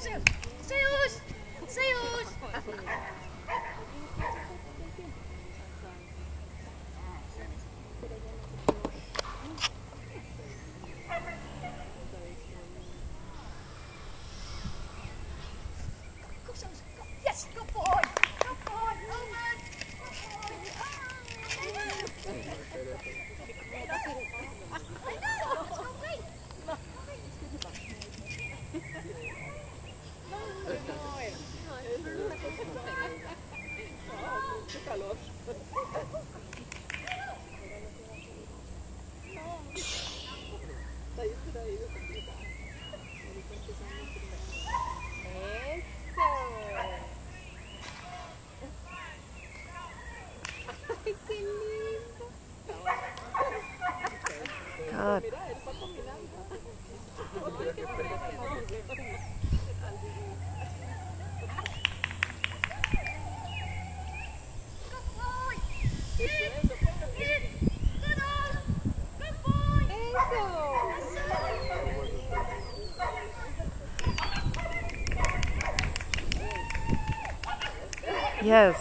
Zeus! Zeus! Yes, good boy! Good boy! Over! Good boy! Ah. Que calor. Tá isso daí. Ai, que lindo! Ah. Ele só combinava. Né? Yes.